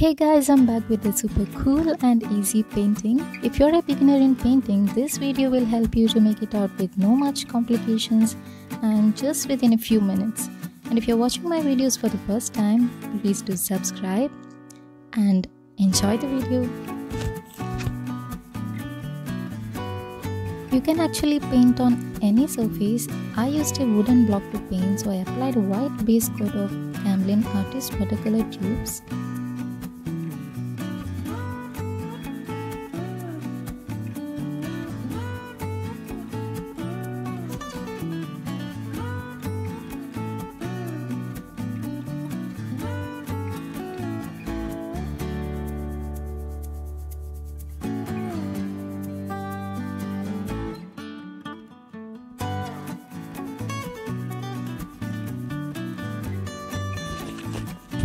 Hey guys, I'm back with a super cool and easy painting. If you're a beginner in painting, this video will help you to make it out with no much complications and just within a few minutes. And if you're watching my videos for the first time, please do subscribe and enjoy the video. You can actually paint on any surface. I used a wooden block to paint so I applied a white base coat of Camlin Artist watercolor tubes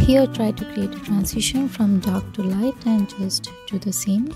Here try to create a transition from dark to light and just do the same.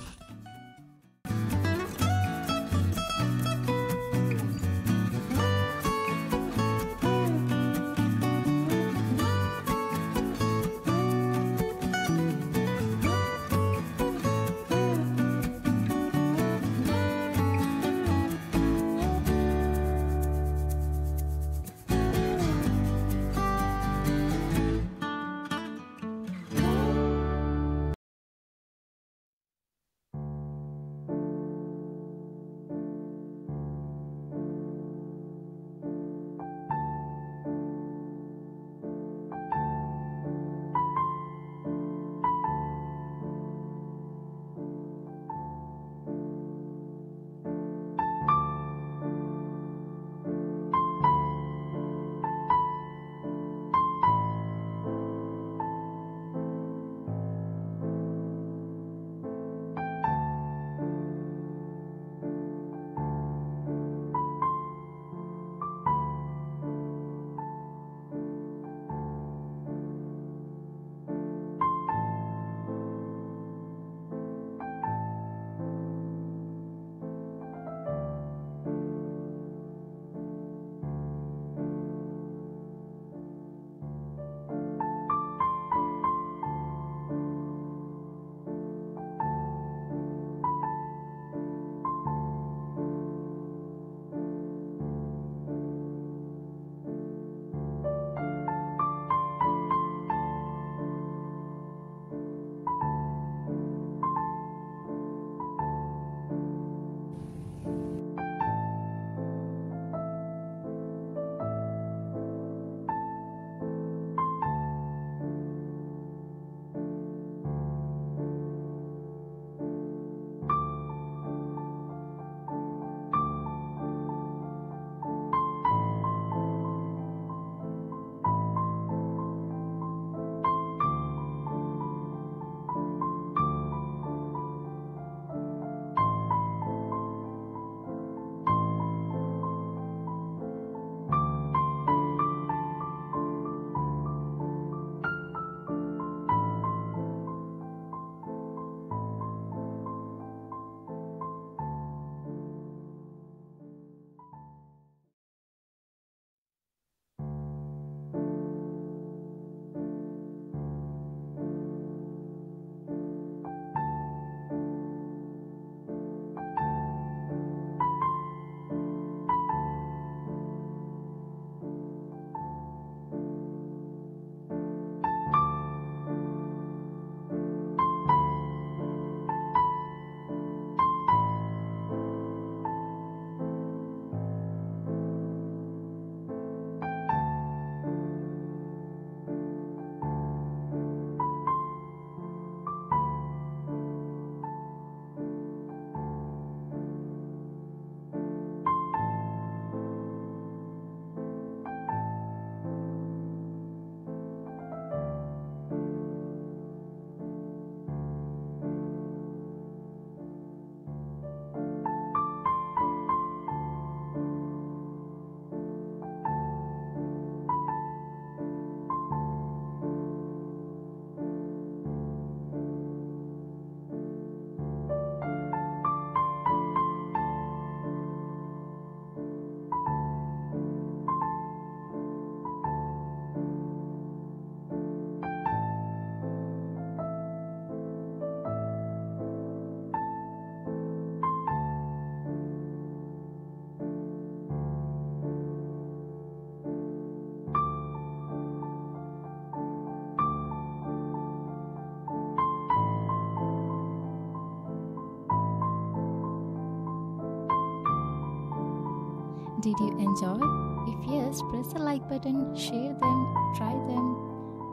Did you enjoy? If yes, press the like button, share them, try them,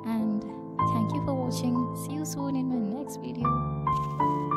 and thank you for watching. See you soon in my next video.